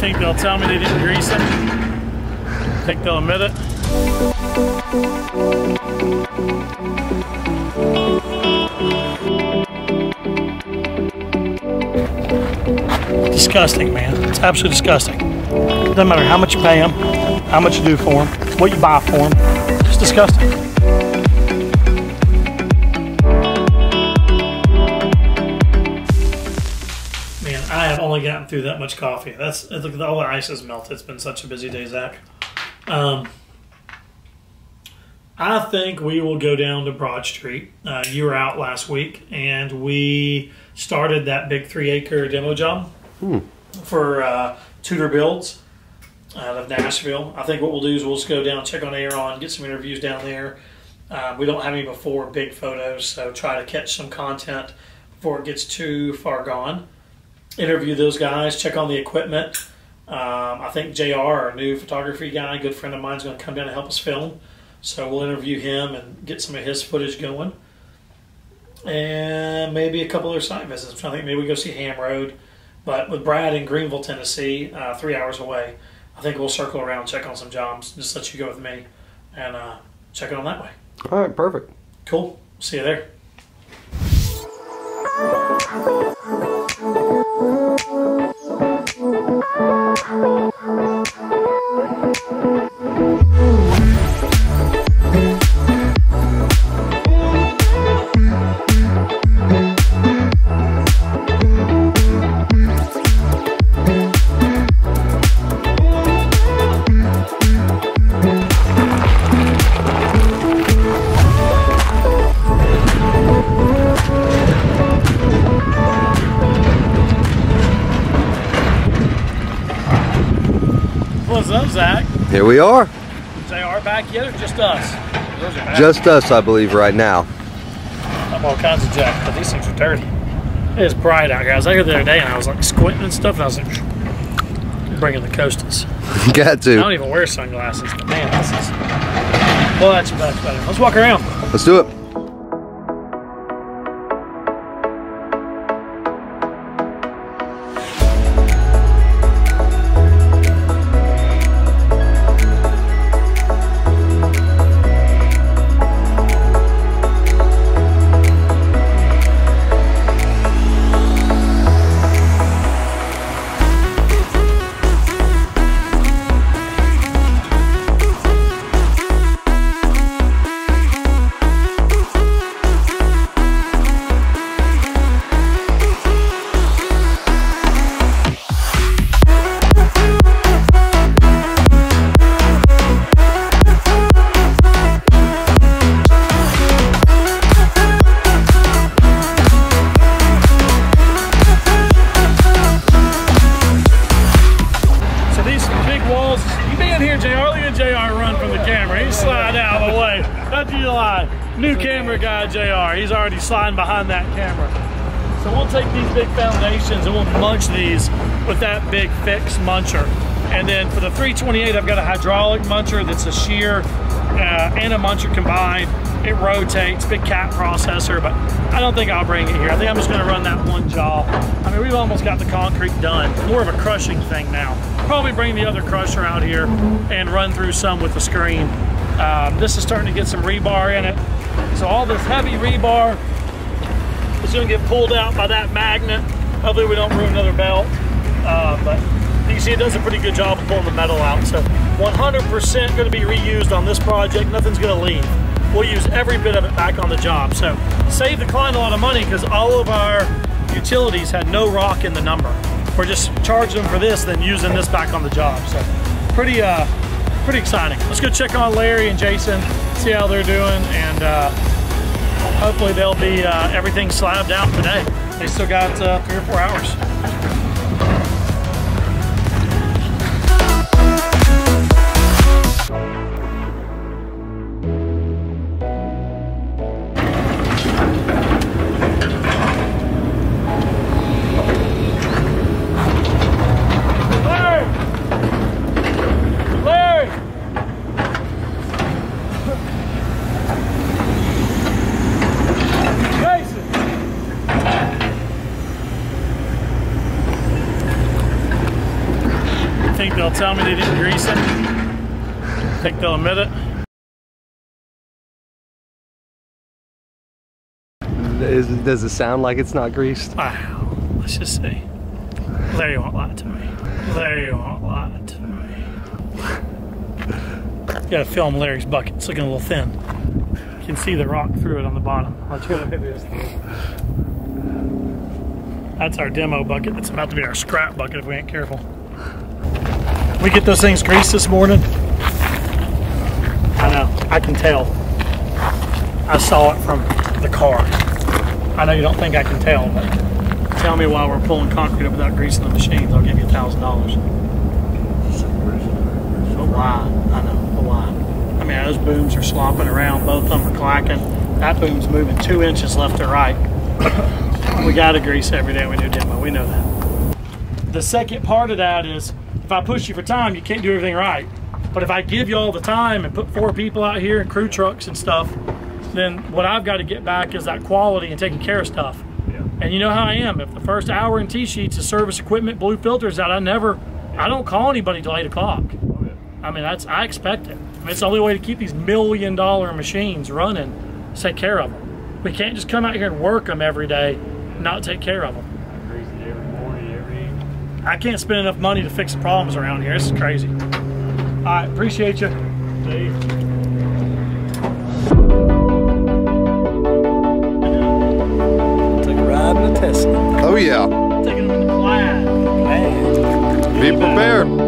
think they'll tell me they didn't grease it. I think they'll admit it. Disgusting, man. It's absolutely disgusting. Doesn't matter how much you pay them, how much you do for them, what you buy for them. It's disgusting. Only gotten through that much coffee. That's look at all the ice has melted. It's been such a busy day, Zach. Um, I think we will go down to Broad Street. Uh, you were out last week, and we started that big three acre demo job for uh, Tudor Builds out of Nashville. I think what we'll do is we'll just go down, check on Aaron, get some interviews down there. Uh, we don't have any before big photos, so try to catch some content before it gets too far gone. Interview those guys, check on the equipment. Um, I think JR, our new photography guy, good friend of mine, is going to come down and help us film. So we'll interview him and get some of his footage going. And maybe a couple other site visits. I think maybe we go see Ham Road. But with Brad in Greeneville, Tennessee, uh, three hours away, I think we'll circle around, check on some jobs, just let you go with me, and uh, check it on that way. All right, perfect. Cool. See you there. Zach? Here they are. Back yet or just us? Are. Just us, I believe, right now. I'm all kinds of jacked, but these things are dirty. It is bright out guys. I got the other day and I was like squinting and stuff, and I was like, bringing the coasters. Got to. I don't even wear sunglasses, but man, this is much, much better. Let's walk around. Let's do it. Of the way. That's you lie. New camera guy, JR. He's already sliding behind that camera. So we'll take these big foundations and we'll munch these with that big fix muncher. And then for the 328, I've got a hydraulic muncher that's a shear uh, and a muncher combined. It rotates, big cat processor, but I don't think I'll bring it here. I think I'm just gonna run that one jaw. I mean, we've almost got the concrete done. More of a crushing thing now. Probably bring the other crusher out here and run through some with the screen. Um, this is starting to get some rebar in it. So all this heavy rebar is gonna get pulled out by that magnet. Hopefully we don't ruin another belt. Uh, but you can see it does a pretty good job of pulling the metal out. So 100% gonna be reused on this project. Nothing's gonna leave. We'll use every bit of it back on the job. So save the client a lot of money because all of our utilities had no rock in the number. We're just charging them for this, then using this back on the job. So pretty, uh, pretty exciting. Let's go check on Larry and Jason, see how they're doing, and uh, hopefully they'll be uh, everything slabbed out today. They still got uh, three or four hours. They'll tell me they didn't grease it? I think they'll admit it? Is, does it sound like it's not greased? Wow. Let's just see. Larry won't lie to me. Larry won't lie to me. You gotta film Larry's bucket. It's looking a little thin. You can see the rock through it on the bottom. Let's go. That's our demo bucket. That's about to be our scrap bucket if we ain't careful. We get those things greased this morning. I know. I can tell. I saw it from the car. I know you don't think I can tell, but tell me why we're pulling concrete up without greasing the machines, I'll give you a thousand dollars. A lie. I know, a lie. I mean, those booms are slopping around. Both of them are clacking. That boom's moving two inches left or right. we got to grease every day we do demo. We know that. The second part of that is if I push you for time, you can't do everything right. But if I give you all the time and put four people out here and crew trucks and stuff, then what I've got to get back is that quality and taking care of stuff. Yeah. And you know how I am. If the first hour in TSheets is service equipment, blue filters out, I never, I don't call anybody till eight o'clock. Oh, yeah. I mean, that's I expect it. I mean, it's the only way to keep these million dollar machines running. Take care of them. We can't just come out here and work them every day, not take care of them. I grease it every morning, every evening. I can't spend enough money to fix the problems around here. This is crazy. All right, appreciate you. See you. It's like riding Tesla. Oh yeah. Taking them in the plaid. Be prepared.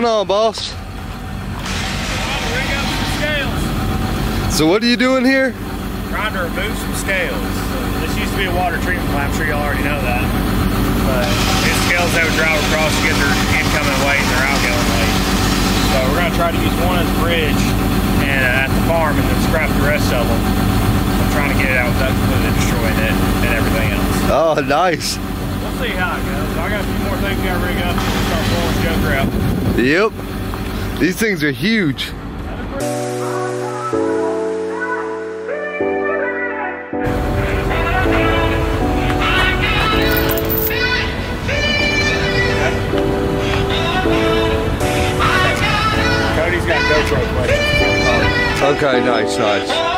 Going on, boss? Rig up some scales. So what are you doing here? Trying to remove some scales. This used to be a water treatment plant. I'm sure y'all already know that. But these scales they would drive across to get their incoming weight and their outgoing weight. So we're going to try to use one as a bridge and uh, at the farm and then scrap the rest of them. I'm trying to get it out without completely destroying it and everything else. Oh, nice. See how it goes. I got a few more things we got to rig up and start pulling Joker out. Yep. These things are huge. Cody's got GoPro questions. Okay, nice, nice.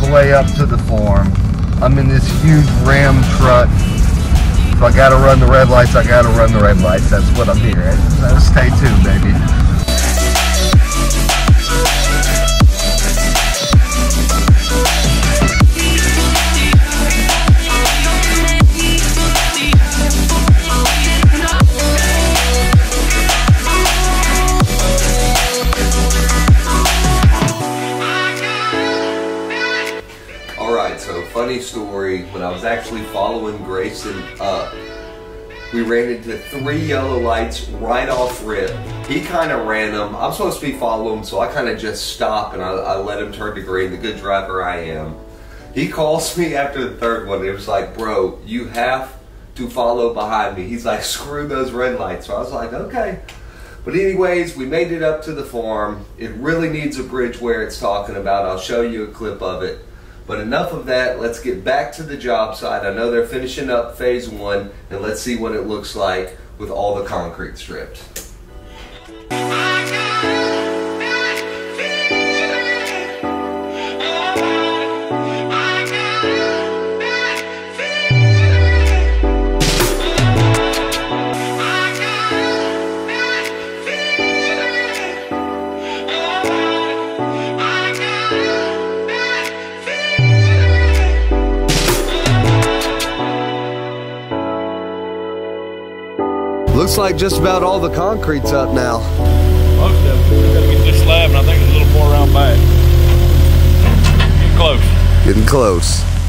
The way up to the farm. I'm in this huge Ram truck. If I gotta run the red lights, I gotta run the red lights. That's what I'm here. So stay tuned, baby. Funny story. When I was actually following Grayson up, we ran into three yellow lights right off rip. He kind of ran them. I'm supposed to be following so I kind of just stop and I, I let him turn to green. The good driver I am. He calls me after the third one. It was like, bro, you have to follow behind me. He's like, screw those red lights. So I was like, okay. But anyways, we made it up to the farm. It really needs a bridge where it's talking about. I'll show you a clip of it. But enough of that. Let's get back to the job site. I know they're finishing up phase one, and let's see what it looks like with all the concrete stripped. Like just about all the concrete's up now. Most of it. Gotta get this slab, and I think there's a little more around back. Get close. Getting close.